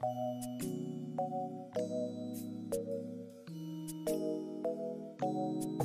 thank you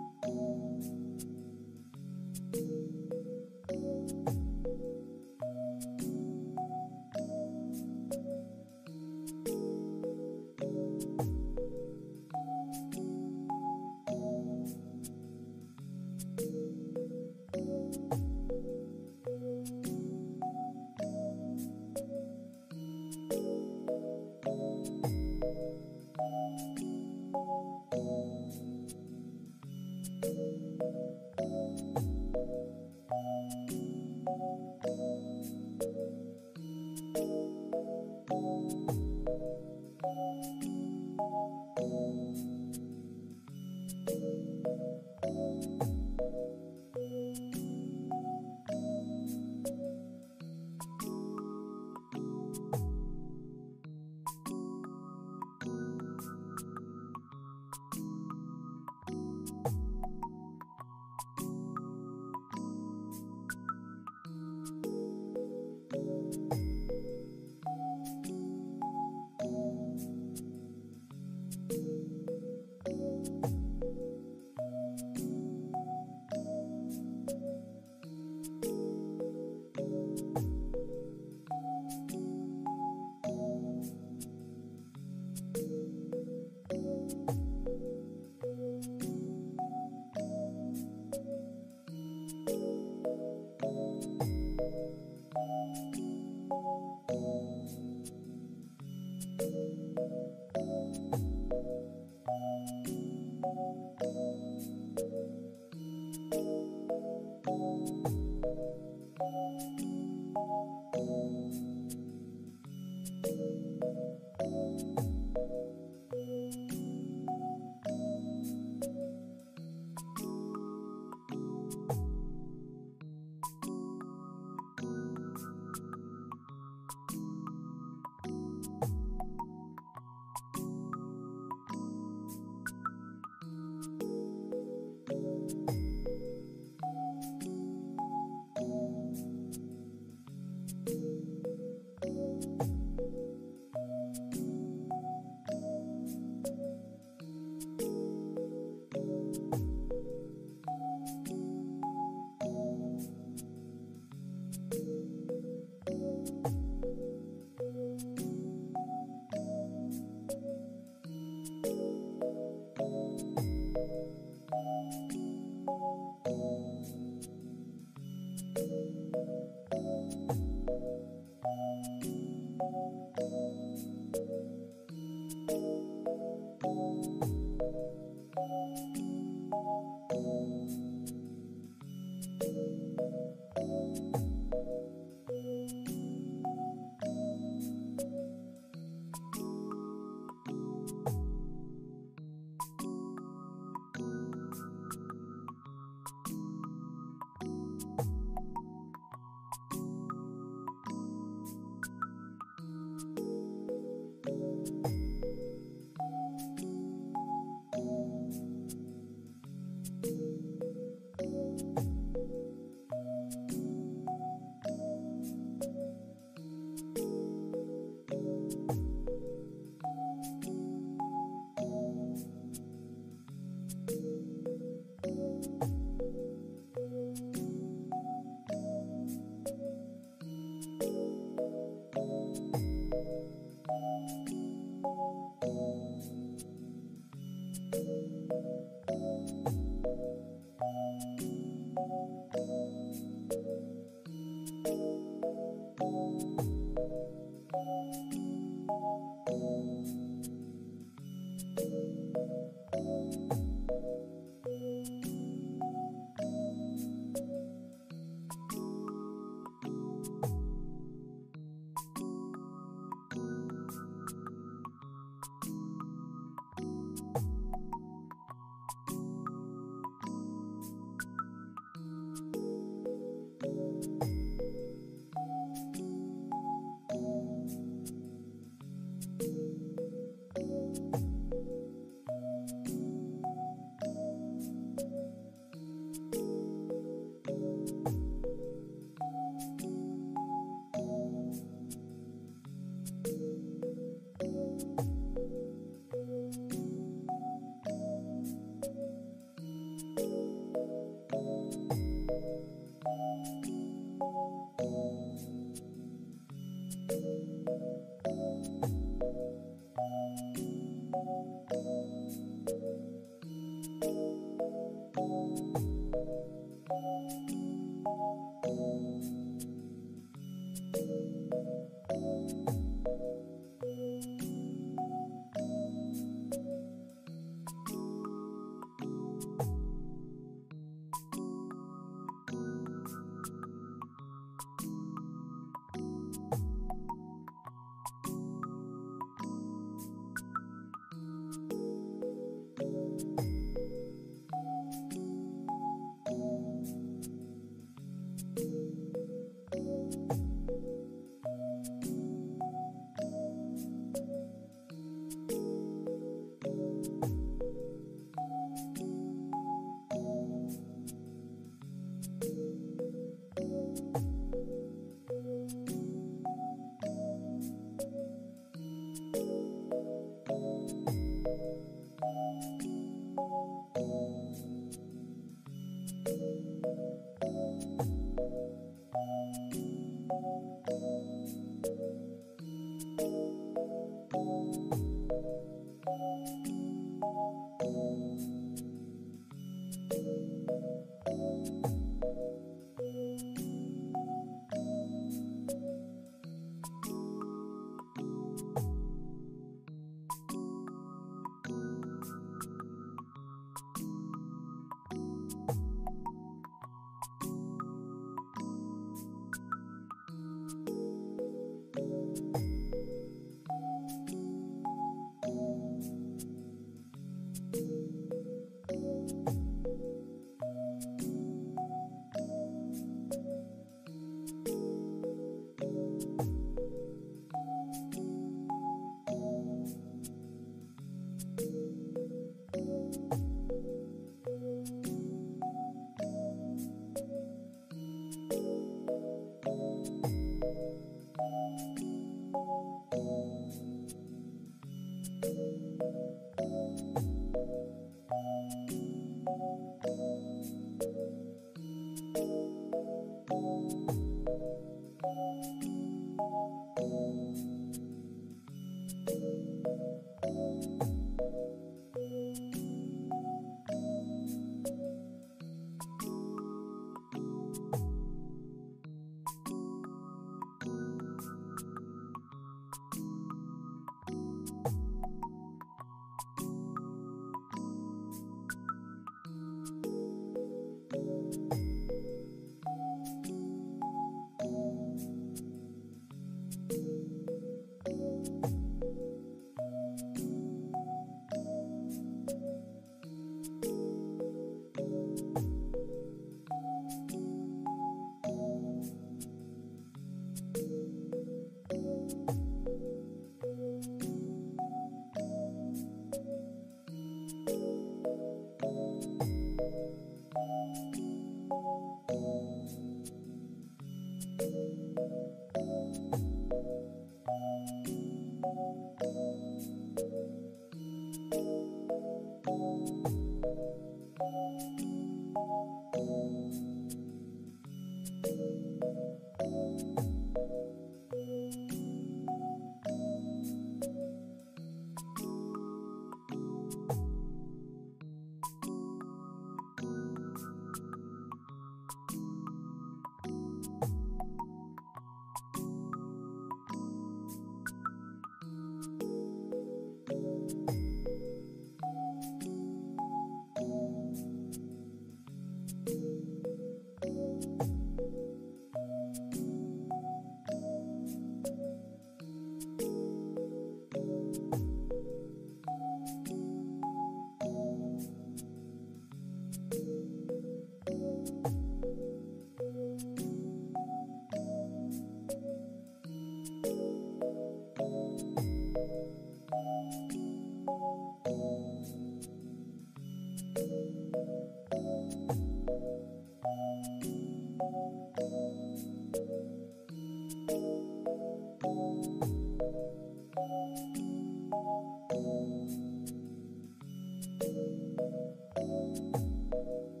ピッ!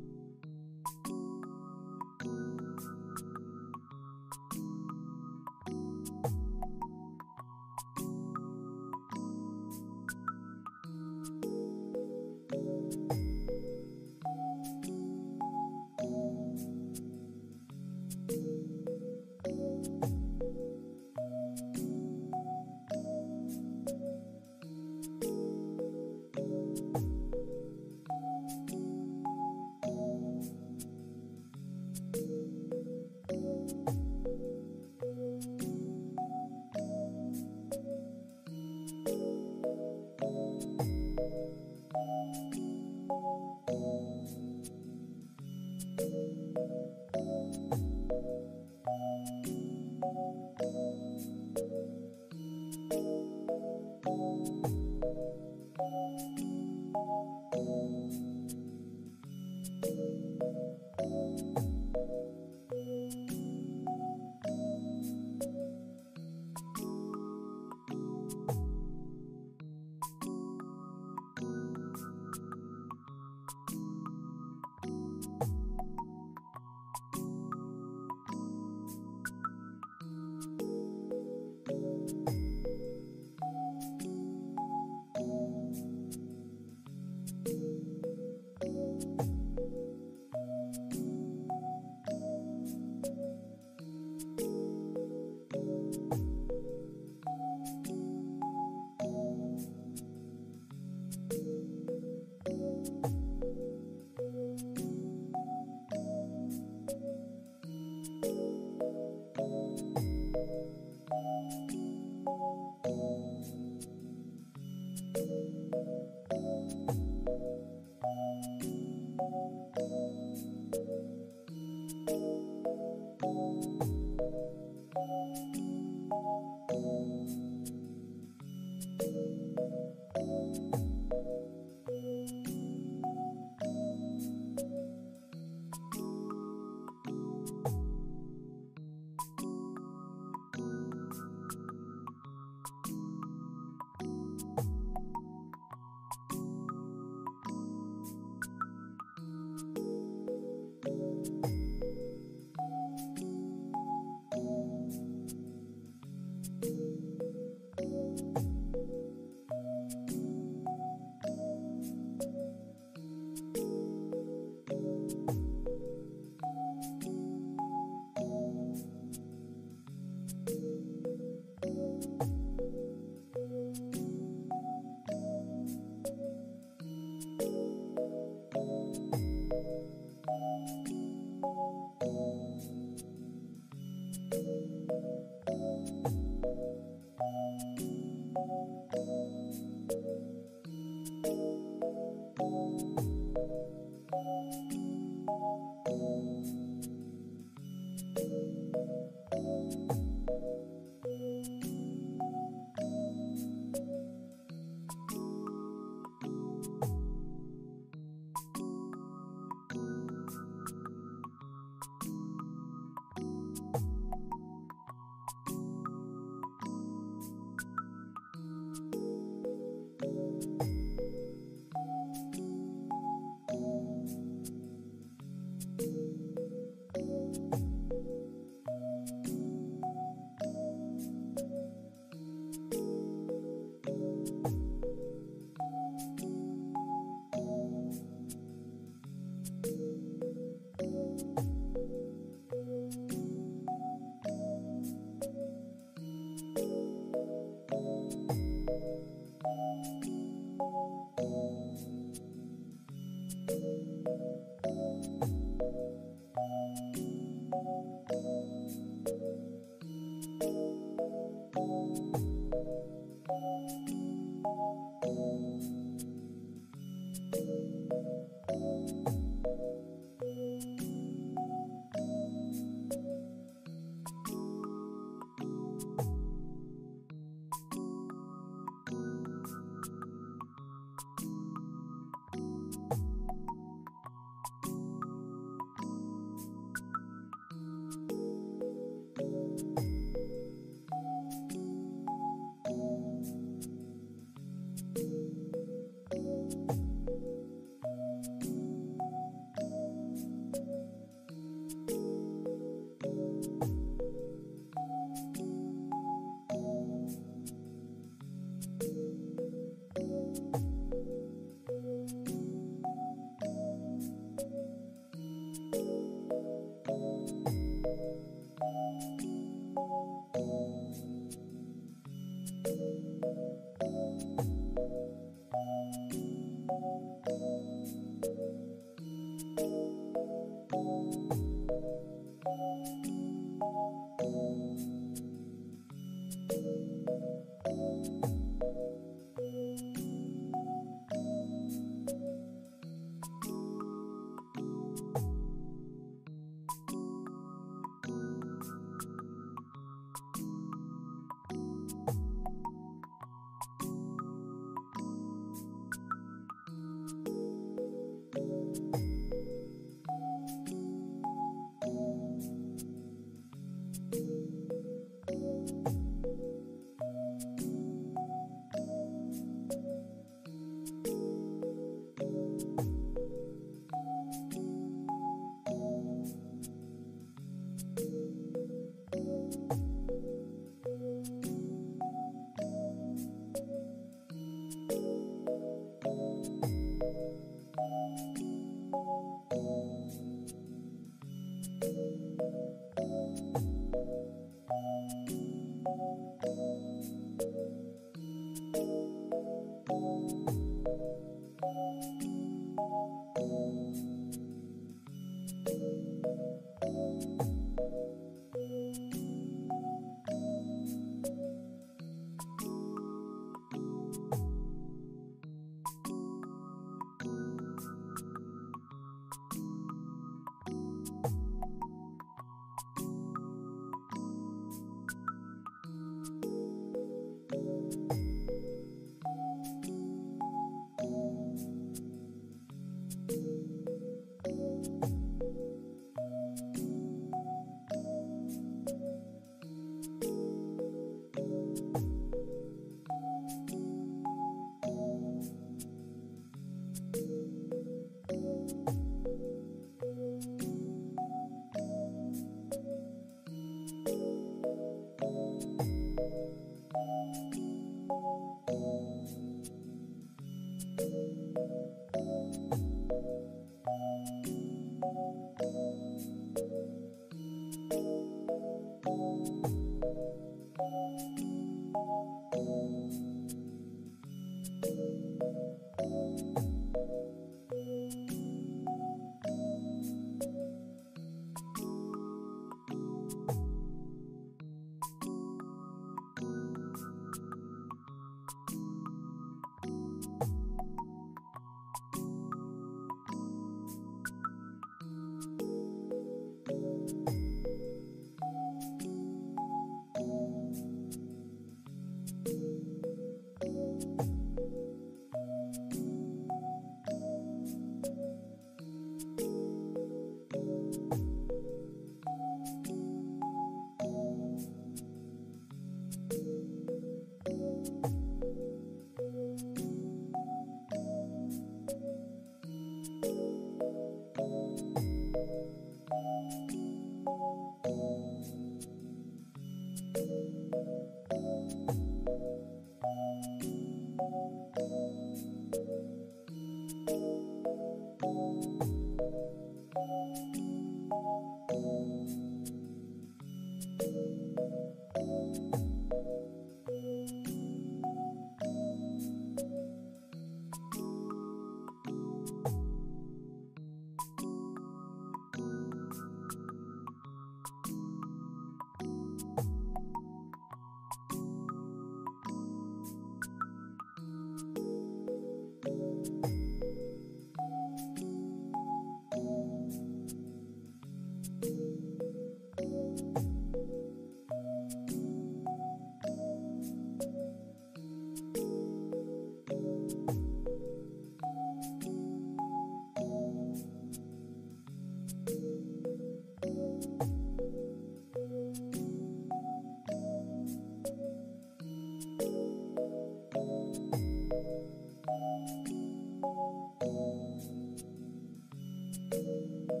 Thank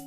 you.